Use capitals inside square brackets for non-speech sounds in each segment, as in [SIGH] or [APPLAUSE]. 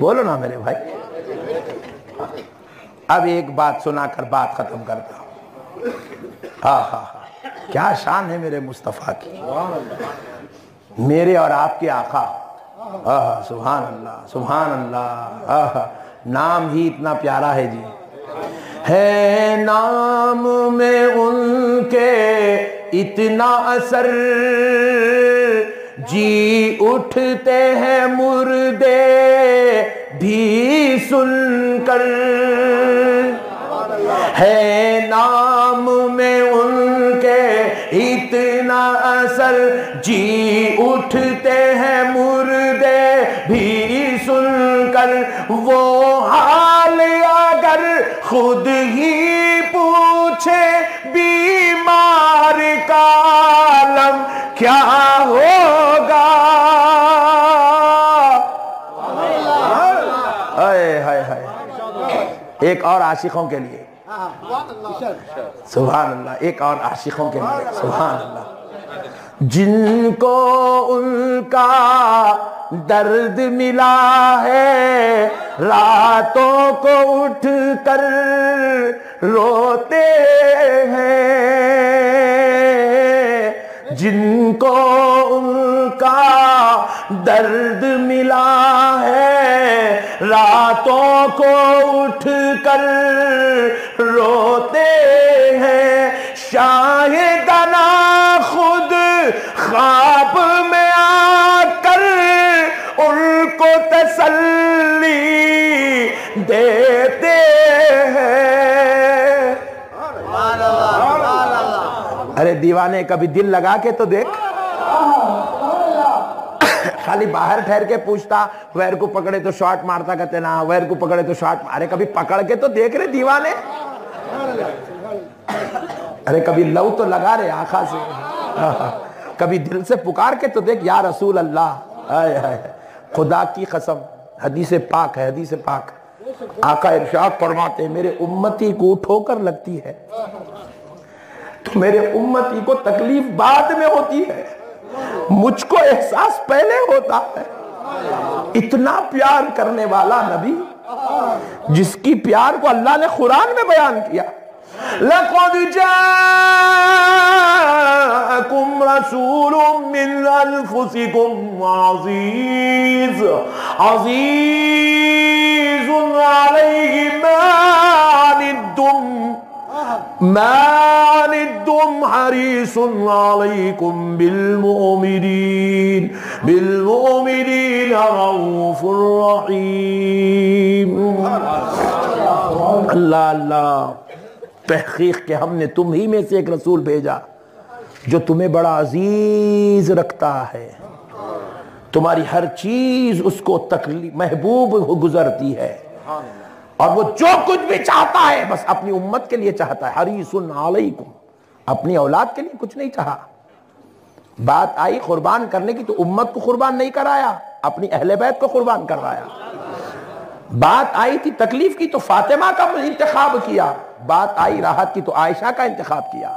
بولو نا میرے بھائی۔ اب ایک بات سنا کر بات ختم کرتا ہوں۔ ہاں،, ہاں ہاں کیا شان ہے میرے مصطفیٰ کی۔ میرے اور آپ کے آقا۔ آہا، سبحان اللہ سبحان اللہ۔ آہا، نام ہی اتنا پیارا ہے جی۔ ہے نام میں ان کے اتنا اثر۔ جی اٹھتے ہیں مردے بھی سن کر۔ ہے نام میں ان کے اتنا اثر۔ جی اٹھتے ہیں مردے بھی سن کر۔ وہ حال اگر خود ہی ایک اور عاشقوں کے لیے۔ سبحان اللہ، ایک اور عاشقوں کے لیے۔ سبحان اللہ۔ جن کو ان کا درد ملا ہے، راتوں کو اٹھ کر روتے ہیں۔ جن کو ان کا درد ملا ہے، راتوں کو اٹھ کر روتے ہیں۔ شاہدنا خود خواب میں آ کر ان کو تسلی دیتے ارے دیوانے، کبھی دل لگا کے تو دیکھ۔ [COUGHS] خالی باہر ٹھہر کے پوچھتا، ویر کو پکڑے تو شارٹ مارتا کہتے، نا، ویر کو پکڑے تو شارٹ ارے کبھی پکڑ کے تو دیکھ رہے دیوانے؟ [COUGHS] ارے کبھی لو تو لگا رہے آخا سے۔ [COUGHS] کبھی دل سے پکار کے تو دیکھ، یا رسول اللہ۔ خدا کی قسم، حدیث پاک ہے، حدیث پاک۔ آقا ارشاد فرماتے ہیں میرے امتی کو ٹھوکر لگتی ہے۔ میرے امتی کو تکلیف بعد میں ہوتی ہے۔ مجھ کو احساس پہلے ہوتا ہے۔ اتنا پیار کرنے والا نبی، جس کی پیار کو اللہ نے قرآن میں بیان کیا۔ لَقَدْ جَاءَكُمْ رَسُولٌ مِّنْ أَنفُسِكُمْ عَزِيزٌ عَزِيزٌ عَلَيْهِ مَا عَنِتُّمْ۔ ما عنتم حريص عليكم بالمؤمنين بالمؤمنين رؤوف رحيم. اللہ اللہ، تحقیق کہ ہم نے تم ہی میں سے ایک رسول بھیجا جو تمہیں بڑا عزیز رکھتا ہے۔ تمہاری ہر چیز اس کو تکلیف، محبوب گزرتی ہے۔ اور وہ جو کچھ بھی چاہتا ہے، بس اپنی امت کے لیے چاہتا ہے۔ حریص علیکم۔ اپنی اولاد کے لیے کچھ نہیں چاہا۔ بات آئی قربان کرنے کی تو امت کو قربان نہیں کرایا، اپنی اہل بیت کو قربان کروایا۔ بات آئی تھی تکلیف کی تو فاطمہ کا انتخاب کیا۔ بات آئی راحت کی تو عائشہ کا انتخاب کیا۔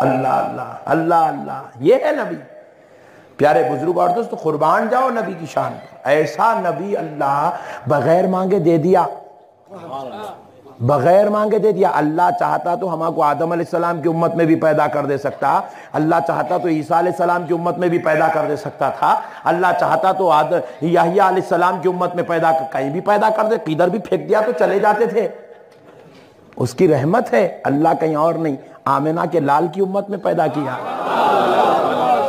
اللہ اللہ اللہ اللہ۔ یہ ہے نبی۔ پیارے بزرگ اور دوست، قربان جاؤ نبی کی شان پر۔ ایسا نبی اللہ بغیر مانگے دے دیا۔ بغیر مانگے دے دیا، اللہ چاہتا تو ہما کو آدم علیہ السلام کی امت میں بھی پیدا کر دے سکتا۔ اللہ چاہتا تو عیسیٰ علیہ السلام کی امت میں بھی پیدا کر دے سکتا تھا۔ اللہ چاہتا تو یحییٰ علیہ السلام کی امت میں پیدا، کہیں بھی پیدا کر دے۔ کدھر بھی پھینک دیا تو چلے جاتے تھے۔ اس کی رحمت ہے۔ اللہ کہیں اور نہیں آمنہ کے لال کی امت میں پیدا کیا۔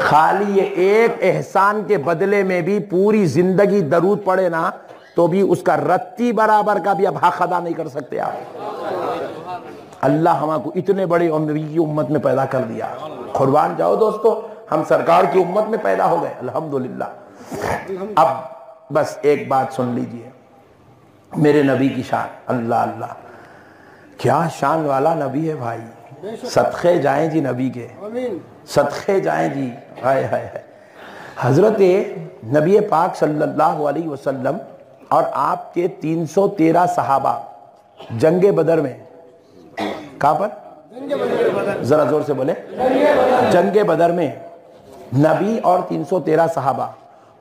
خالی یہ ایک احسان کے بدلے میں بھی پوری زندگی درود پڑے نا۔ تو بھی اس کا رتی برابر کا بھی اب حق ادا نہیں کر سکتے آپ۔ اللہ ہما کو اتنے بڑے عمری کی امت میں پیدا کر دیا۔ قربان جاؤ دوستو ہم سرکار کی امت میں پیدا ہو گئے الحمدللہ۔ اب بس ایک بات سن لیجیے۔ میرے نبی کی شان اللہ اللہ۔ کیا شان والا نبی ہے بھائی۔ صدقے جائیں جی نبی کے۔ صدقے جائیں جی۔ ہائے ہائے ہائے۔ حضرت نبی پاک صلی اللہ علیہ وسلم اور آپ کے تین سو تیرہ صحابہ جنگ بدر میں کہاں پر؟ ذرا زور سے بولے جنگ بدر میں نبی اور تین سو تیرہ صحابہ،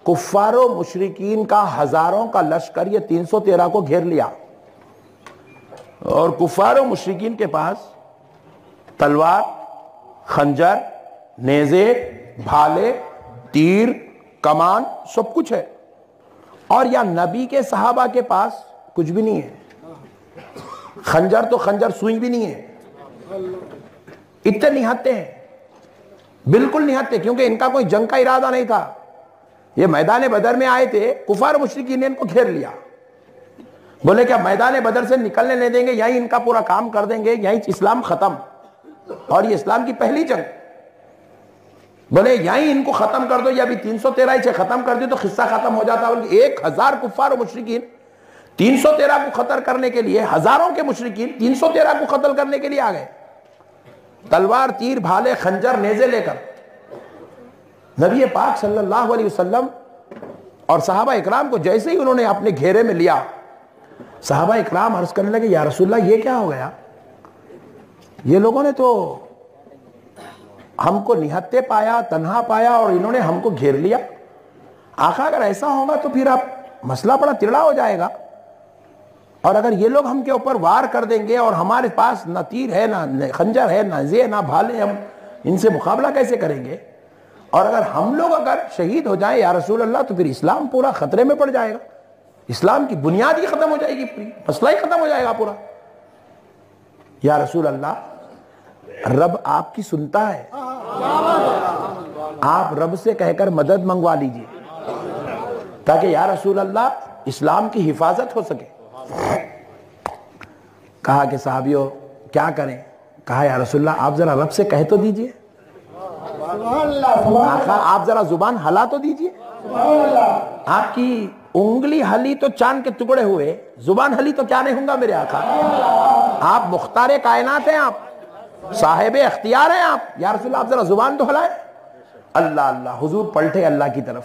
کفار و مشرقین کا ہزاروں کا لشکر یہ تین سو تیرہ کو گھیر لیا۔ اور کفار و مشرقین کے پاس تلوار، خنجر، نیزے، بھالے، تیر، کمان، سب کچھ ہے۔ اور یا نبی کے صحابہ کے پاس کچھ بھی نہیں ہے۔ خنجر تو خنجر سوئی بھی نہیں ہے۔ اتنے نہتے ہیں۔ بالکل نہتے، کیونکہ ان کا کوئی جنگ کا ارادہ نہیں تھا۔ یہ میدان بدر میں آئے تھے، کفار مشرقین نے ان کو گھیر لیا۔ بولے کیا میدان بدر سے نکلنے نہیں دیں گے؟ یہی ان کا پورا کام کر دیں گے یہی اسلام ختم۔ اور یہ اسلام کی پہلی جنگ۔ بولے یہی ان کو ختم کر دو یا ابھی تین سو تیرہ سے ختم کر دو تو خصہ ختم ہو جاتا بلکہ ایک ہزار کفار و مشرقین تین سو تیرہ کو قتل کرنے کے لیے، ہزاروں کے مشرقین تین سو تیرہ کو قتل کرنے کے لیے آ گئے۔ تلوار، تیر، بھالے، خنجر، نیزے لے کر۔ نبی پاک صلی اللہ علیہ وسلم اور صحابہ اکرام کو جیسے ہی انہوں نے اپنے گھیرے میں لیا، صحابہ اکرام عرض کرنے لگے، یا رسول اللہ، یہ کیا ہو گیا؟ یہ لوگوں نے تو ہم کو نہتے پایا، تنہا پایا اور انہوں نے ہم کو گھیر لیا۔ آخا اگر ایسا ہوگا تو پھر آپ مسئلہ بڑا ترڑا ہو جائے گا۔ اور اگر یہ لوگ ہم کے اوپر وار کر دیں گے اور ہمارے پاس نہ تیر ہے، نہ خنجر ہے، نہ زے، نہ بھالے ہم، ان سے مقابلہ کیسے کریں گے؟ اور اگر ہم لوگ اگر شہید ہو جائیں یا رسول اللہ، تو پھر اسلام پورا خطرے میں پڑ جائے گا۔ اسلام کی بنیاد ہی ختم ہو جائے گی پوری، مسئلہ ہی ختم ہو جائے گا پورا۔ یا رسول اللہ رب آپ کی سنتا ہے۔ آپ رب سے کہہ کر مدد منگوا لیجیے۔ تاکہ یا رسول اللہ، اسلام کی حفاظت ہو سکے۔ کہا کہ صحابیوں کیا کریں؟ کہا یا رسول اللہ، آپ ذرا رب سے کہہ تو دیجیے۔ آقا، آپ ذرا زبان ہلا تو دیجیے۔ آپ کی انگلی ہلی تو چاند کے ٹکڑے ہوئے۔ زبان ہلی تو کیا نہیں ہوں گا میرے آقا؟ آپ مختار کائنات ہیں آپ۔ صاحب اختیار ہیں آپ۔ یا رسول اللہ، آپ ذرا زبان تو ہلائیں اللہ اللہ، حضور پلٹے اللہ کی طرف۔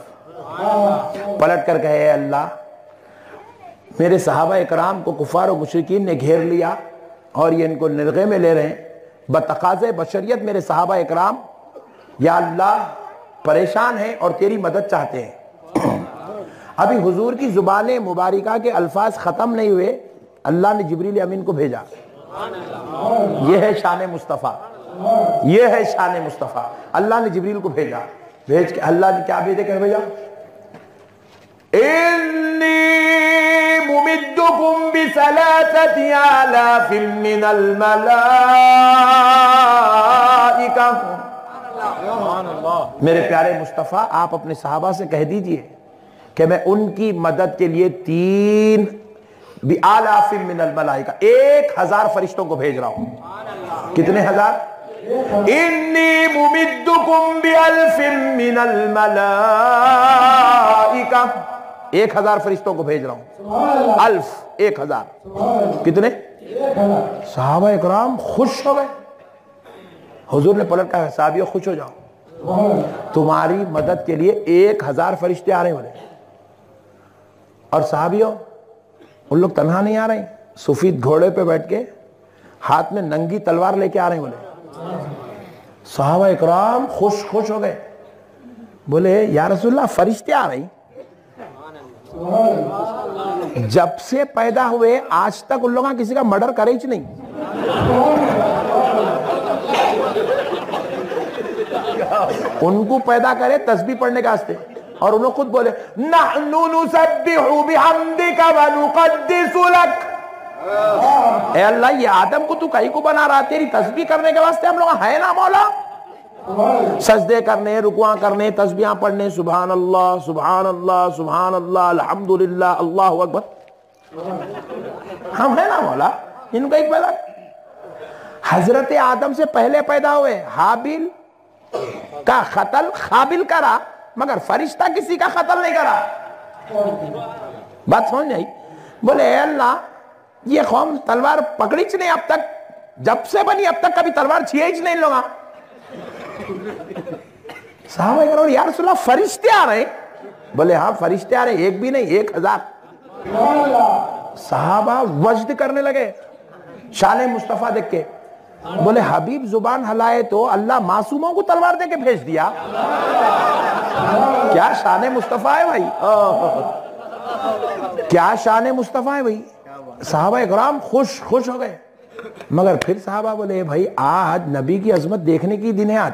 پلٹ کر کہے اللہ، میرے صحابہ اکرام کو کفار و مشرقین نے گھیر لیا اور یہ ان کو نرغے میں لے رہے ہیں۔ بتقاض بشریت میرے صحابہ اکرام، یا اللہ، پریشان ہیں اور تیری مدد چاہتے ہیں۔ ابھی حضور کی زبان مبارکہ کے الفاظ ختم نہیں ہوئے۔ اللہ نے جبریل امین کو بھیجا۔ یہ ہے شان مصطفیٰ۔ یہ ہے شان مصطفیٰ۔ اللہ نے جبریل کو بھیجا۔ بھیج کے اللہ نے کیا بھیجے کہ بھیجا انی ممدکم بسلاتت آلاف من الملائکہ میرے پیارے مصطفیٰ، آپ اپنے صحابہ سے کہہ دیجیے کہ میں ان کی مدد کے لیے تین من الملائکہ۔ ایک ہزار فرشتوں کو بھیج رہا ہوں۔ کتنے ہزار؟ انی ممدکم بی الف من الملائکہ۔ ایک ہزار فرشتوں کو بھیج رہا ہوں۔ الف ایک ہزار۔ کتنے؟ صحابہ اکرام خوش ہو گئے۔ حضور نے پلٹ کہا صحابیوں خوش ہو جاؤ۔ تمہاری مدد کے لیے ایک ہزار فرشتے آ رہے بولے اور صحابیوں ان لوگ تنہا نہیں آ رہے سفید گھوڑے پہ بیٹھ کے ہاتھ میں ننگی تلوار لے کے آ رہے ہیں بولے۔ صحابہ اکرام خوش خوش ہو گئے۔ بولے، یا رسول اللہ، فرشتے آ رہی جب سے پیدا ہوئے، آج تک ان لوگوں کسی کا مرڈر کرے ہی نہیں۔ ان کو پیدا کرے تسبیح پڑھنے کا ہستے اور انہوں خود بولے نَحْنُ نُسَبِّحُ بِحَمْدِكَ وَنُقَدِّسُ لَكَ اے اللہ، یہ آدم کو تو کئی کو بنا رہا تیری تسبیح کرنے کے واسطے ہم لوگ ہے نا مولا؟ سجدے کرنے رکواں کرنے، تسبیحاں پڑھنے سبحان اللہ سبحان اللہ سبحان اللہ الحمدللہ، اللہ اکبر۔ ہم ہیں نا مولا؟ ان کو ایک پیدا حضرت آدم سے پہلے پیدا ہوئے، حابل کا قتل، خابل کرا مگر فرشتہ کسی کا قتل نہیں کرا۔ بات سمجھ نہیں بولے، اے اللہ، یہ قوم تلوار پکڑی چ نہیں اب تک؟ جب سے بنی اب تک کبھی تلوار چھیے چ نہیں لوگا صحابہ کرو یا رسول اللہ، فرشتے آ رہے بولے ہاں فرشتے آ رہے ایک بھی نہیں، ایک ہزار۔ صحابہ وجد کرنے لگے شان مصطفیٰ دیکھ کے۔ بولے، حبیب زبان ہلائے تو اللہ معصوموں کو تلوار دے کے بھیج دیا۔ کیا شان مصطفیٰ ہے بھائی؟ کیا شان مصطفیٰ ہے بھائی؟ صحابہ اکرام خوش خوش ہو گئے۔ مگر پھر صحابہ بولے بھائی، آج نبی کی عظمت دیکھنے کی دن ہے آج۔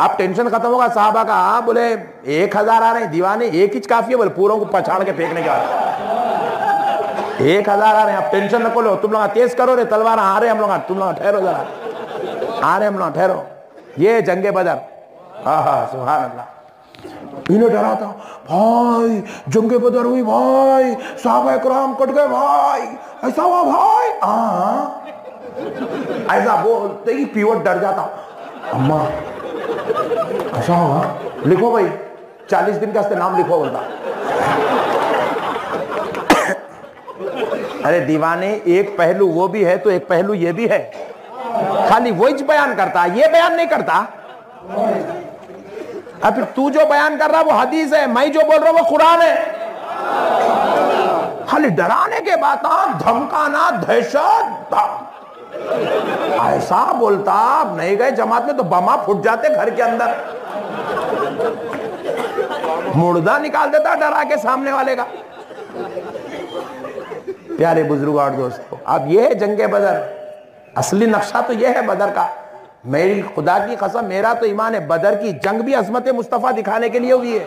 اب ٹینشن ختم ہوگا صحابہ کا۔ ہاں بولے، ایک ہزار آ رہے ہیں۔ دیوانے ایک ہچ کافی ہے، بولے، پوروں کو پچھاڑ کے پھینکنے کے بعد۔ ایک ہزار آ رہے ہیں اب ٹینشن نہ لو تم لوگ تیز کرو رے، تلوار آ رہے ہم لوگ تم لوگ ٹھہرو ذرا۔ آ رہے ہم لوگ ٹھہرو۔ یہ جنگ بدر۔ ہاں ہاں سبحان اللہ۔ انہیں ڈرا تھا۔ بھائی، جنگ بدر ہوئی، بھائی۔ صحابہ اکرام کٹ گئے، بھائی۔ ایسا ہوا، بھائی۔ ہاں ایسا بولتے ہی پیوٹ ڈر جاتا۔ اممہ ایسا ہوا۔ لکھو بھائی، چالیس دن کا نام لکھو بولتا۔ ارے دیوانے، ایک پہلو وہ بھی ہے تو ایک پہلو یہ بھی ہے۔ خالی وہی بیان کرتا، یہ بیان نہیں کرتا۔ اب پھر تو جو بیان کر رہا وہ حدیث ہے، میں جو بول رہا وہ قرآن ہے۔ خالی ڈرانے کے بات دھمکانا، دہشت ایسا بولتا، اب نہیں گئے جماعت میں تو بما پھٹ جاتے گھر کے اندر۔ مردہ نکال دیتا، ڈرا کے سامنے والے کا۔ پیارے بزرگ اور دوستو، اب یہ ہے جنگ بدر۔ اصلی نقشہ تو یہ ہے بدر کا۔ میری خدا کی قسم، میرا تو ایمان ہے، بدر کی جنگ بھی عظمت مصطفیٰ دکھانے کے لیے ہوئی ہے۔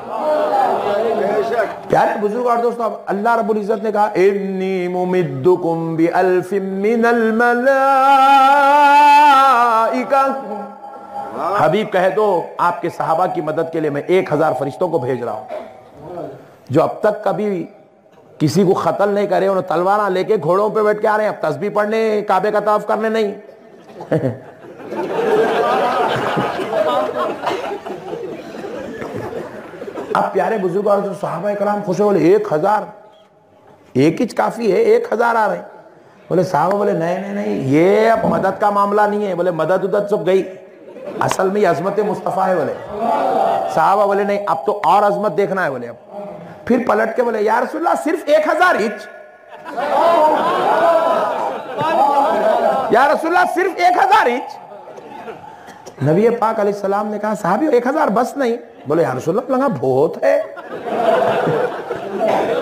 پیارے بزرگ اور دوستو اللہ رب العزت نے کہا، انی ممدکم بی الف من الملائکہ حبیب، کہہ دو، آپ کے صحابہ کی مدد کے لیے میں ایک ہزار فرشتوں کو بھیج رہا ہوں۔ جو اب تک کبھی کسی کو قتل نہیں کرے، انہوں تلوارہ لے کے گھوڑوں پہ بیٹھ کے آ رہے ہیں۔ اب تسبیح پڑھنے، کعبے کا طواف کرنے نہیں۔ [LAUGHS] اب پیارے بزرگ اور صحابہ کرام خوش بولے، ایک ہزار۔ ایک ہچ کافی ہے، ایک ہزار آ رہے ہیں۔ بولے، صحابہ، بولے، نہیں نہیں نہیں، یہ اب مدد کا معاملہ نہیں ہے۔ بولے، مدد ادد سب گئی۔ اصل میں یہ عظمت مصطفیٰ ہے، بولے۔ صحابہ، بولے، نہیں، اب تو اور عظمت دیکھنا ہے، بولے، اب۔ پھر پلٹ کے بولے، یا رسول اللہ، صرف ایک ہزار ہچ یا رسول اللہ، صرف ایک ہزار ہچ نبی پاک علیہ السلام نے کہا، صحابی، ایک ہزار بس نہیں. بولے، یا رسول اللہ لگا بہت ہے.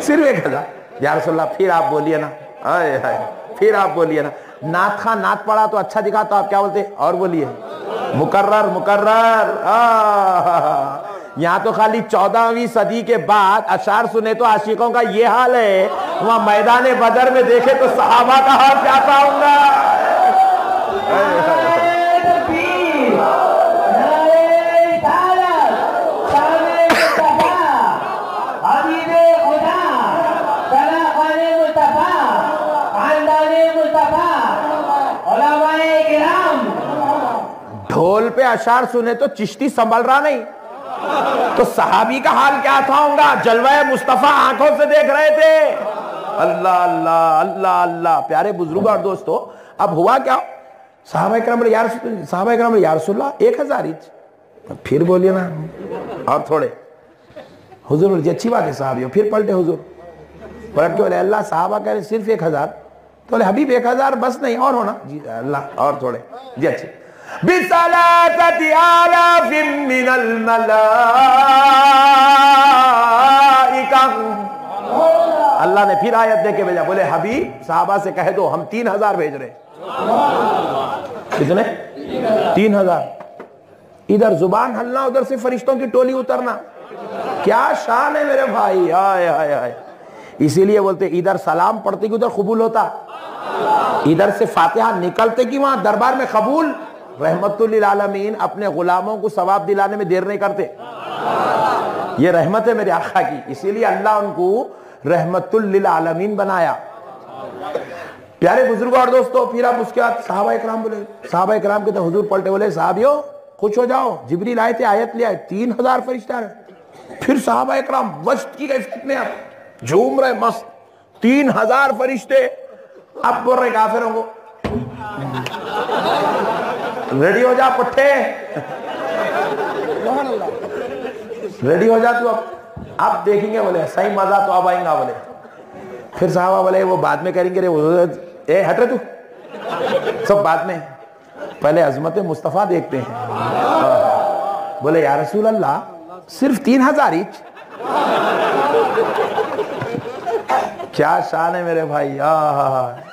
صرف ایک ہزار. یا رسول اللہ، پھر آپ بولیے نا. آئے آئے. پھر آپ بولیے نا. نات خان نات پڑا تو اچھا دکھا تو آپ کیا بولتے؟ اور بولیے. مقرر مقرر. آہ. یہاں تو خالی چودہویں صدی کے بعد اشار سنے تو عاشقوں کا یہ حال ہے۔ وہاں میدان بدر میں دیکھے تو صحابہ کا حال کیا پاؤں گا۔ ڈھول پہ اشار سنے تو چشتی سنبھل رہا نہیں۔ تو صحابی کا حال کیا تھا ہوں گا جلوہ مصطفیٰ آنکھوں سے دیکھ رہے تھے۔ اللہ اللہ اللہ اللہ۔ پیارے بزرگ اور دوستو، اب ہوا کیا؟ صحابہ اکرام یا رسول صحابہ اکرام یا رسول اللہ، ایک ہزار ہچ پھر بولیے نا۔ اور تھوڑے۔ حضور بولی اچھی بات ہے صحابیوں۔ پھر پلٹے حضور۔ پلٹ کے بولے اللہ، صحابہ کہہ رہے صرف ایک ہزار۔ تو بولے حبیب، ایک ہزار بس نہیں، اور ہونا۔ جی اللہ، اور تھوڑے۔ جی اچھی بِسَلَاتَةِ آلَافٍ مِّنَ الْمَلَائِكَةِ. اللہ نے پھر آیت دے کے بھیجا، بولے حبیب، صحابہ سے کہہ دو، ہم تین ہزار بھیج رہے کتنے؟ تین ہزار۔ ادھر زبان ہلنا، ادھر سے فرشتوں کی ٹولی اترنا۔ کیا شان ہے میرے بھائی آئے آئے آئے اسی لیے بولتے، ادھر سلام پڑھتے کہ ادھر قبول ہوتا۔ ادھر سے فاتحہ نکلتے کہ وہاں دربار میں قبول۔ رحمت للعالمین اپنے غلاموں کو ثواب دلانے میں دیر نہیں کرتے۔ یہ رحمت ہے میرے آقا کی، اسی لیے اللہ ان کو رحمت للعالمین بنایا۔ پیارے بزرگ اور دوستو پھر آپ اس کے بعد صحابہ اکرام بولے۔ صحابہ اکرام کے تو حضور پلٹے بولے صحابیوں خوش ہو جاؤ، جبریل آئے تھے، آیت لے آئے، تین ہزار فرشتہ رہے پھر صحابہ اکرام وشت کی گئے فتنے آپ جھوم رہے، مست۔ تین ہزار فرشتے، اب بول رہے کافروں کو۔ ریڈی ہو جا پٹھے ریڈی ہو جا تو اب اب دیکھیں گے بولے صحیح مزہ تو اب آئیں گا بولے پھر صحابہ بولے وہ بعد میں کریں گے اے ہٹ رہے تو سب بعد میں پہلے عظمت مصطفیٰ دیکھتے ہیں بولے یا رسول اللہ صرف تین ہزار ایچ کیا شان ہے میرے بھائی یا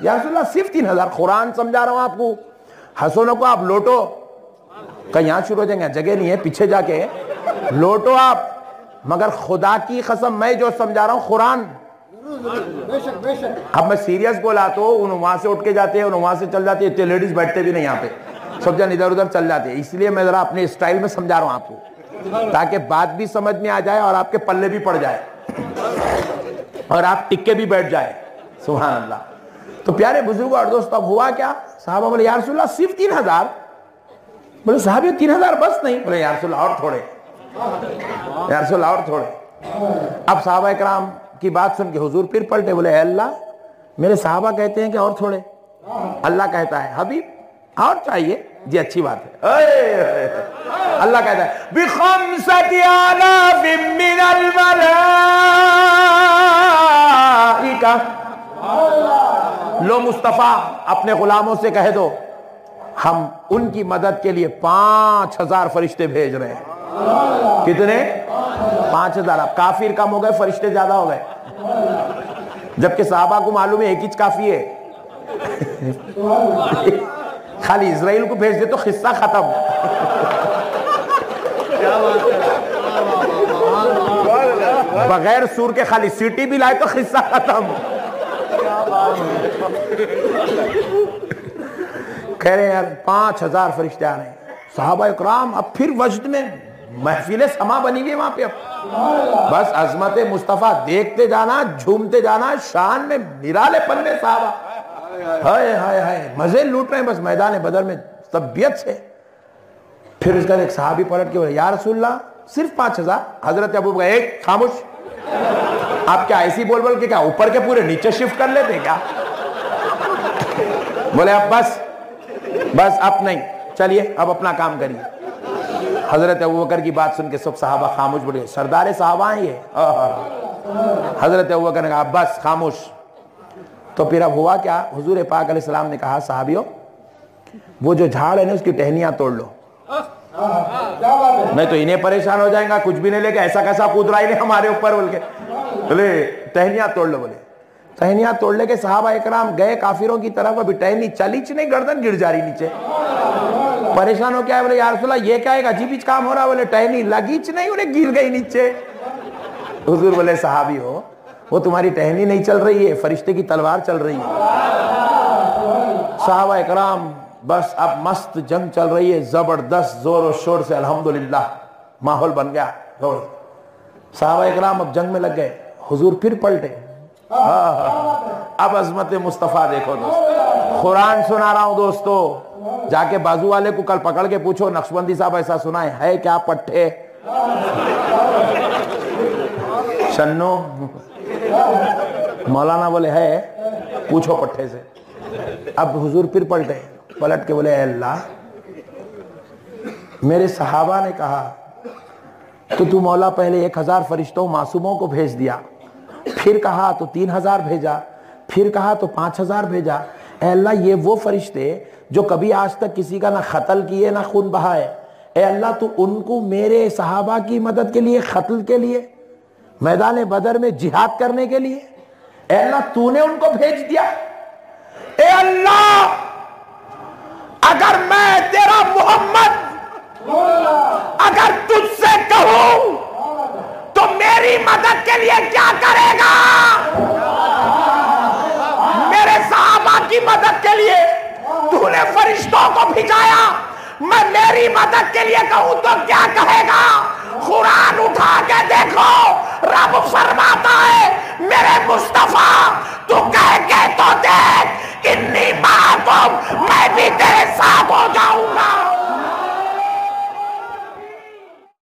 رسول اللہ صرف تین ہزار قرآن سمجھا رہا ہوں آپ کو حسونوں کو آپ، لوٹو۔ کہیں یہاں شروع ہو جائیں گے، جگہ نہیں ہے، پیچھے جا کے۔ لوٹو آپ۔ مگر خدا کی قسم، میں جو سمجھا رہا ہوں، قرآن۔ اب میں سیریس بولا تو وہاں سے اٹھ کے جاتے ہیں وہاں سے چل جاتے ہیں لیڈیز بیٹھتے بھی نہیں یہاں پہ۔ سب جن ادھر ادھر چل جاتے ہیں۔ اس لیے میں ذرا اپنے اسٹائل میں سمجھا رہا ہوں آپ کو۔ تاکہ بات بھی سمجھ میں آ جائے اور آپ کے پلے بھی پڑ جائے۔ اور آپ ٹکے بھی بیٹھ جائے۔ سبحان اللہ۔ تو پیارے بزرگ اور دوست اب ہوا کیا؟ صحابہ بولے، یا رسول اللہ، صرف تین ہزار. بولے صحابی تین ہزار بس نہیں. بولے، یا رسول اللہ، اور تھوڑے. یا رسول اللہ، اور تھوڑے. اب صحابہ اکرام کی بات سن کے حضور پھر پلٹے، بولے، اے اللہ، میرے صحابہ کہتے ہیں کہ اور تھوڑے۔ اللہ کہتا ہے، حبیب، اور چاہیے۔ جی اچھی بات ہے۔ اللہ کہتا ہے بِخَمْسَةِ آلَافٍ مِّنَ لو مصطفیٰ، اپنے غلاموں سے کہہ دو، ہم ان کی مدد کے لیے پانچ ہزار فرشتے بھیج رہے ہیں۔ کتنے؟ پانچ ہزار۔ اب کافر کم ہو گئے، فرشتے زیادہ ہو گئے۔ جبکہ صحابہ کو معلوم ہے، ایک ہی کافی ہے۔ خالی اسرائیل کو بھیج دے تو خصہ ختم۔ بغیر سور کے خالی سیٹی بھی لائے تو خصہ ختم۔ کہہ رہے ہیں یار، پانچ ہزار فرشتے آ رہے ہیں۔ صحابہ اکرام اب پھر وجد میں محفل سما بنی گئی وہاں پہ اب۔ بس عظمت مصطفیٰ، دیکھتے جانا، جھومتے جانا، شان میں نرالے پن میں صحابہ۔ ہائے ہائے ہائے، مزے لوٹ رہے ہیں۔ بس میدان بدر میں طبیعت سے۔ پھر اس کا ایک صحابی پلٹ کے بولے، یا رسول اللہ، صرف پانچ ہزار۔ حضرت ابو بھائی ایک خاموش۔ آپ کیا ایسی بول بول کے کیا اوپر کے پورے نیچے شفٹ کر لیتے کیا؟ بولے اب بس بس اب نہیں، چلیے اب اپنا کام کریے۔ حضرت ابو بکر کی بات سن کے سب صحابہ خاموش بڑھے سردار صحابہ ہیں یہ۔ حضرت ابو بکر نے کہا بس، خاموش۔ تو پھر اب ہوا کیا؟ حضور پاک علیہ السلام نے کہا صحابیوں وہ جو جھاڑ ہے نا، اس کی ٹہنیاں توڑ لو۔ میں تو انہیں پریشان ہو جائیں گا، کچھ بھی نہیں لے کے ایسا کیسا کود رہا ہی ہمارے اوپر بول کے۔ بولے، ٹہنیاں توڑ لو، بولے۔ ٹہنیاں توڑ لے کے صحابہ اکرام گئے کافروں کی طرف، ابھی ٹہنی چلی چ نہیں، گردن گر جا رہی نیچے۔ پریشان ہو کیا ہے بولے، یا رسول اللہ، یہ کیا ہے عجیب ہی کام ہو رہا، بولے، ٹہنی لگیچ نہیں، انہیں گر گئی نیچے۔ حضور بولے، صحابی ہو، وہ تمہاری ٹہنی نہیں چل رہی ہے، فرشتے کی تلوار چل رہی ہے۔ صحابہ اکرام بس اب مست جنگ چل رہی ہے، زبردست زور و شور سے الحمدللہ، ماحول بن گیا۔ صحابہ اکرام اب جنگ میں لگ گئے۔ حضور پھر پلٹے۔ اب عظمت مصطفیٰ دیکھو دوست قرآن سنا رہا ہوں دوستو۔ جا کے بازو والے کو کل پکڑ کے پوچھو، نقشبندی صاحب ایسا سنا ہے کیا پٹھے؟ شنو، مولانا بولے ہے، پوچھو پٹھے سے۔ اب حضور پھر پلٹے۔ پلٹ کے بولے، اے اللہ، میرے صحابہ نے کہا، تو تو مولا پہلے ایک ہزار فرشتوں معصوموں کو بھیج دیا، پھر کہا تو تین ہزار بھیجا، پھر کہا تو پانچ ہزار بھیجا۔ اے اللہ، یہ وہ فرشتے جو کبھی آج تک کسی کا نہ قتل کیے، نہ خون بہائے۔ اے اللہ، تو ان کو میرے صحابہ کی مدد کے لیے، قتل کے لیے، میدان بدر میں جہاد کرنے کے لیے۔ اے اللہ، تو نے ان کو بھیج دیا۔ اے اللہ اگر میں تیرا محمد، اگر تجھ سے کہوں تو میری مدد کے لیے کیا کرے گا؟ میرے صحابہ کی مدد کے لیے۔ تو نے فرشتوں کو بھیجایا میں میری مدد کے لیے کہوں تو کیا کہے گا؟ قرآن اٹھا کے دیکھو۔ رب فرماتا ہے، میرے مصطفیٰ، تو کہہ کے تو دیکھ۔ انی معاکم